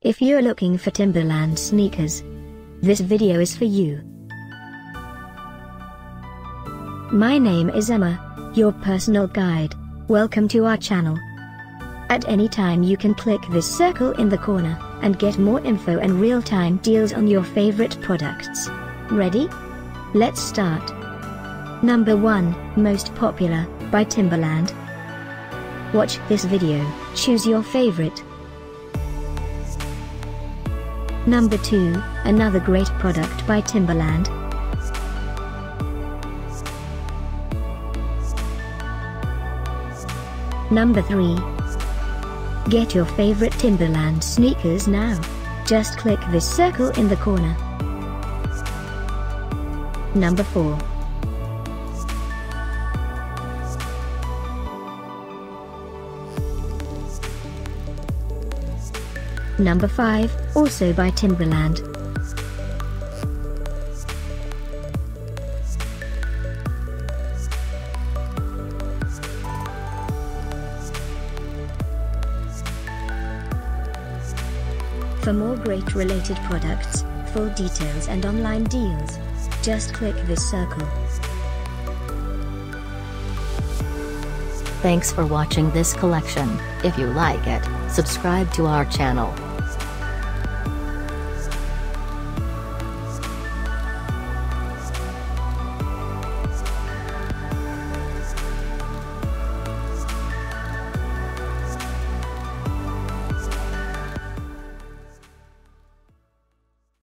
If you're looking for Timberland sneakers, this video is for you. My name is Emma, your personal guide. Welcome to our channel. At any time you can click this circle in the corner, and get more info and real-time deals on your favorite products. Ready? Let's start. Number 1, Most Popular, by Timberland. Watch this video, choose your favorite. Number 2, another great product by Timberland. Number 3. Get your favorite Timberland sneakers now. Just click this circle in the corner. Number 4. Number 5, also by Timberland. For more great related products, full details and online deals, just click this circle. Thanks for watching this collection. If you like it, subscribe to our channel.